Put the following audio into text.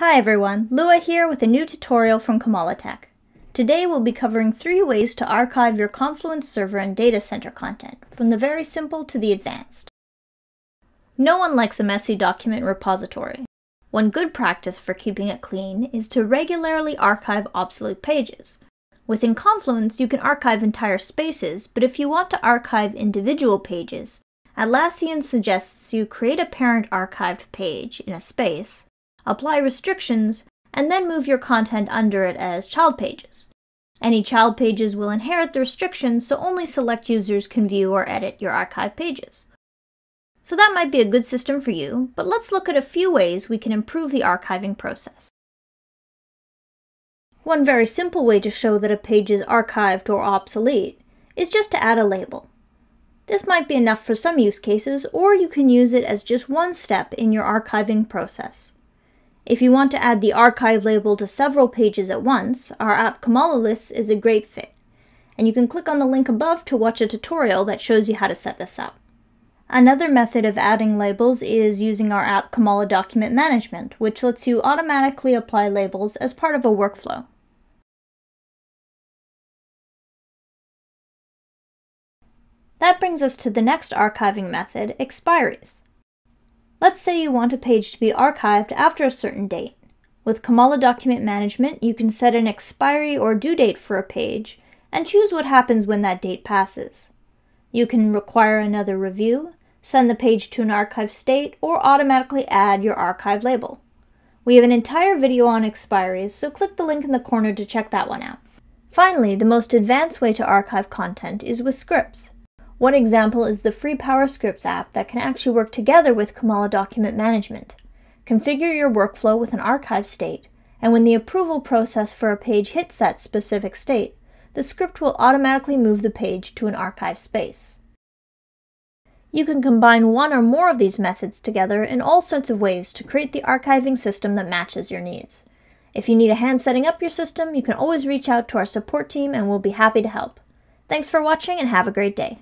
Hi everyone, Lua here with a new tutorial from Comalatech. Today we'll be covering three ways to archive your Confluence server and data center content, from the very simple to the advanced. No one likes a messy document repository. One good practice for keeping it clean is to regularly archive obsolete pages. Within Confluence, you can archive entire spaces, but if you want to archive individual pages, Atlassian suggests you create a parent archived page in a space, apply restrictions, and then move your content under it as child pages. Any child pages will inherit the restrictions, so only select users can view or edit your archive pages. So that might be a good system for you, but let's look at a few ways we can improve the archiving process. One very simple way to show that a page is archived or obsolete is just to add a label. This might be enough for some use cases, or you can use it as just one step in your archiving process. If you want to add the archive label to several pages at once, our app Comala Lists is a great fit. And you can click on the link above to watch a tutorial that shows you how to set this up. Another method of adding labels is using our app Comala Document Management, which lets you automatically apply labels as part of a workflow. That brings us to the next archiving method, expiries. Let's say you want a page to be archived after a certain date. With Comala Document Management, you can set an expiry or due date for a page and choose what happens when that date passes. You can require another review, send the page to an archive state, or automatically add your archive label. We have an entire video on expiries, so click the link in the corner to check that one out. Finally, the most advanced way to archive content is with scripts. One example is the free PowerScripts app that can actually work together with Comala Document Management. Configure your workflow with an archive state, and when the approval process for a page hits that specific state, the script will automatically move the page to an archive space. You can combine one or more of these methods together in all sorts of ways to create the archiving system that matches your needs. If you need a hand setting up your system, you can always reach out to our support team and we'll be happy to help. Thanks for watching and have a great day.